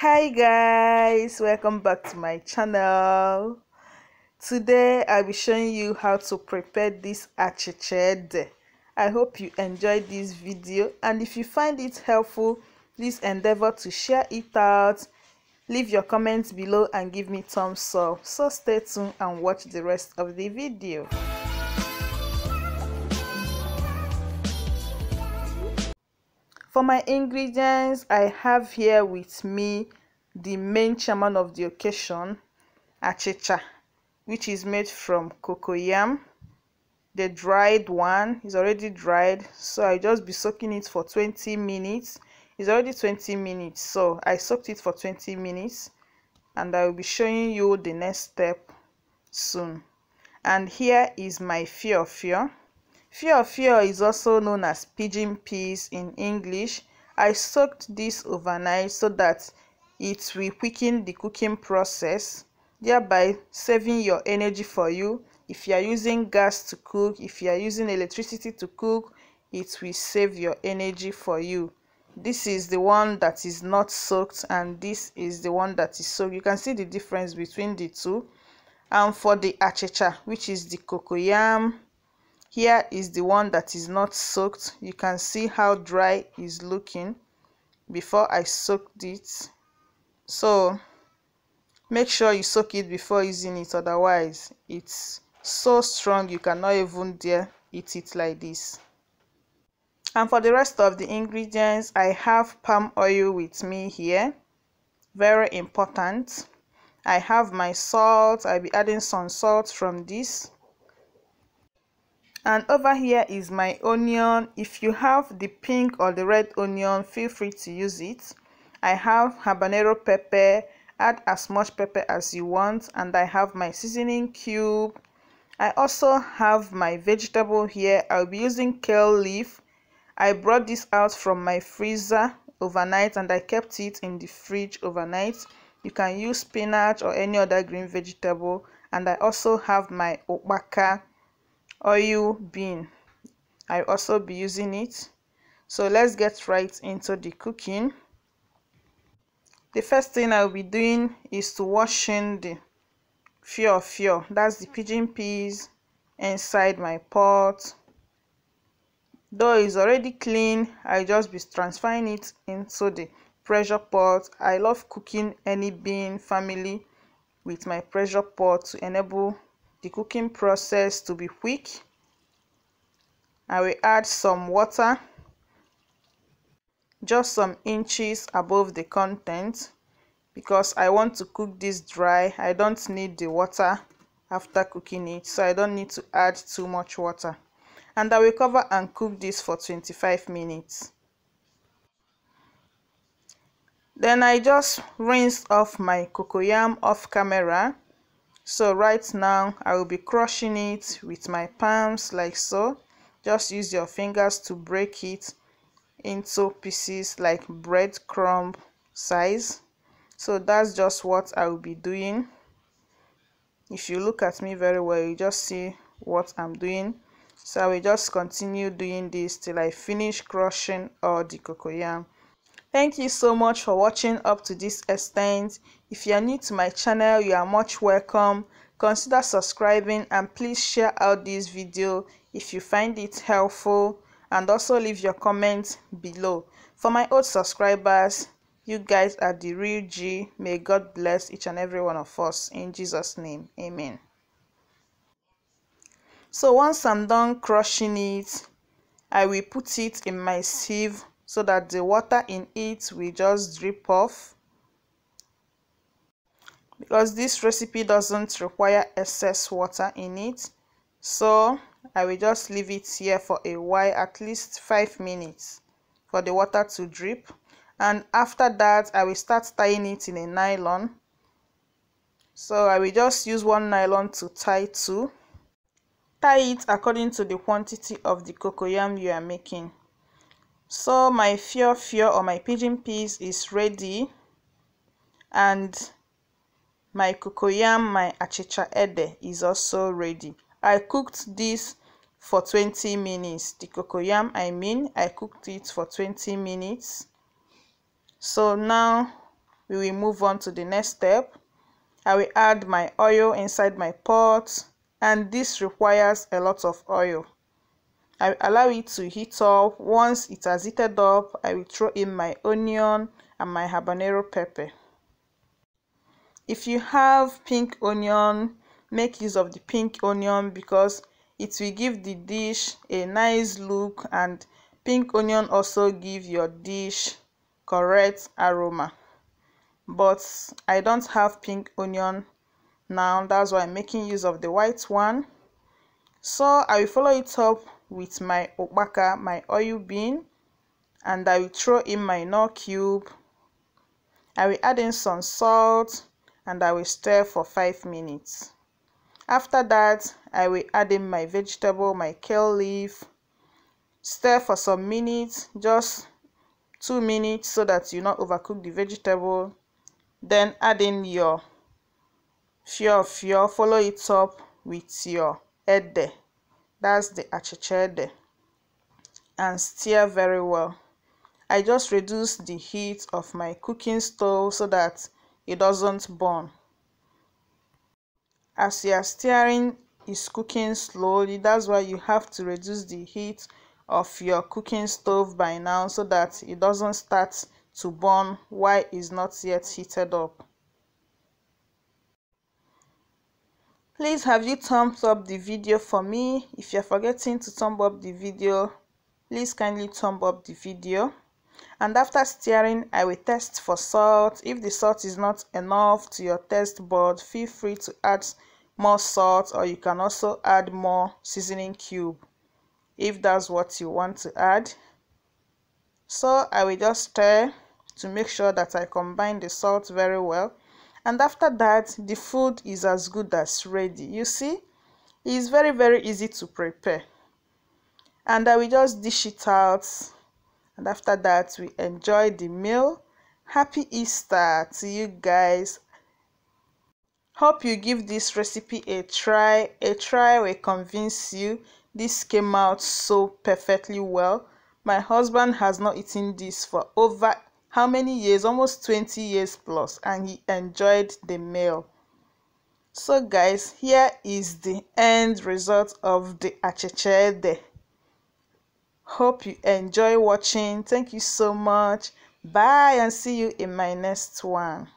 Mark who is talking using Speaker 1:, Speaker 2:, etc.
Speaker 1: hi guys welcome back to my channel. Today i'll be showing you how to prepare this achiched i hope you enjoyed this video and if you find it helpful please endeavor to share it out. Leave your comments below and give me thumbs up. So stay tuned and watch the rest of the video For my ingredients, I have here with me the main chairman of the occasion, achicha, which is made from cocoyam. The dried one is already dried, so I just be soaking it for 20 minutes. It's already 20 minutes, so I soaked it for 20 minutes and I will be showing you the next step soon. And here is my fiofio Fiofio is also known as pigeon peas in English. I soaked this overnight so that it will quicken the cooking process, thereby saving your energy for you. If you are using gas to cook, if you are using electricity to cook, it will save your energy for you. This is the one that is not soaked and this is the one that is soaked. You can see the difference between the two. And for the achicha, which is the cocoyam, here is the one that is not soaked. You can see how dry is looking before i soaked it. So make sure you soak it before using it otherwise it's so strong you cannot even dare eat it like this. And for the rest of the ingredients i have palm oil with me here. Very important. I have my salt. I'll be adding some salt from this and over here is my onion. If you have the pink or the red onion feel free to use it. I have habanero pepper. Add as much pepper as you want. And i have my seasoning cube. I also have my vegetable here. I'll be using kale leaf. I brought this out from my freezer overnight and i kept it in the fridge overnight. You can use spinach or any other green vegetable. And i also have my okpaka oil bean i also be using it. So let's get right into the cooking. The first thing i'll be doing is to washing the fio fio that's the pigeon peas inside my pot. Though it's already clean i just be transferring it into the pressure pot. I love cooking any bean family with my pressure pot to enable the cooking process to be quick. I will add some water just some inches above the content because I want to cook this dry. I don't need the water after cooking it so I don't need to add too much water. And I will cover and cook this for 25 minutes. Then I just rinsed off my cocoyam off camera so right now i will be crushing it with my palms like so. Just use your fingers to break it into pieces like breadcrumb size. So that's just what i will be doing. If you look at me very well you just see what i'm doing. So i will just continue doing this till i finish crushing all the cocoyam Thank you so much for watching up to this extent. If you are new to my channel, you are much welcome. Consider subscribing and please share out this video if you find it helpful and also leave your comments below. For my old subscribers, you guys are the real G. May God bless each and every one of us. In Jesus' name, amen. So once I'm done crushing it, I will put it in my sieve so that the water in it will just drip off. Because this recipe doesn't require excess water in it so i will just leave it here for a while at least five minutes for the water to drip. And after that i will start tying it in a nylon. So i will just use one nylon to tie two tie it according to the quantity of the cocoyam you are making so my fio fio or my pigeon peas is ready. And my cocoyam my achicha ede is also ready. I cooked this for 20 minutes. The cocoyam i mean i cooked it for 20 minutes. So now we will move on to the next step. I will add my oil inside my pot. And this requires a lot of oil i allow it to heat up. Once it has heated up i will throw in my onion and my habanero pepper. If you have pink onion make use of the pink onion because it will give the dish a nice look and pink onion also give your dish correct aroma. But i don't have pink onion now. That's why i'm making use of the white one. So i will follow it up with my okpaka my oil bean and i will throw in my knorr cube. I will add in some salt and i will stir for five minutes. After that i will add in my vegetable my kale leaf. Stir for some minutes just two minutes so that you not overcook the vegetable. Then add in your fio fio follow it up with your ede that's the achicha ede and stir very well. I just reduce the heat of my cooking stove so that it doesn't burn. As you are stirring is cooking slowly that's why you have to reduce the heat of your cooking stove by now so that it doesn't start to burn while it's not yet heated up please have you thumbs up the video for me? If you're forgetting to thumb up the video please kindly thumb up the video. And after stirring i will test for salt. If the salt is not enough to your taste bud feel free to add more salt or you can also add more seasoning cube if that's what you want to add. So i will just stir to make sure that i combine the salt very well and after that the food is as good as ready. You see it's very very easy to prepare. And i will just dish it out. And after that we enjoy the meal. Happy easter to you guys. Hope you give this recipe a try. A try will convince you this came out so perfectly well. My husband has not eaten this for over how many years? Almost 20 years plus. And he enjoyed the meal. So guys here is the end result of the achicha ede. Hope you enjoy watching. Thank you so much. Bye and see you in my next one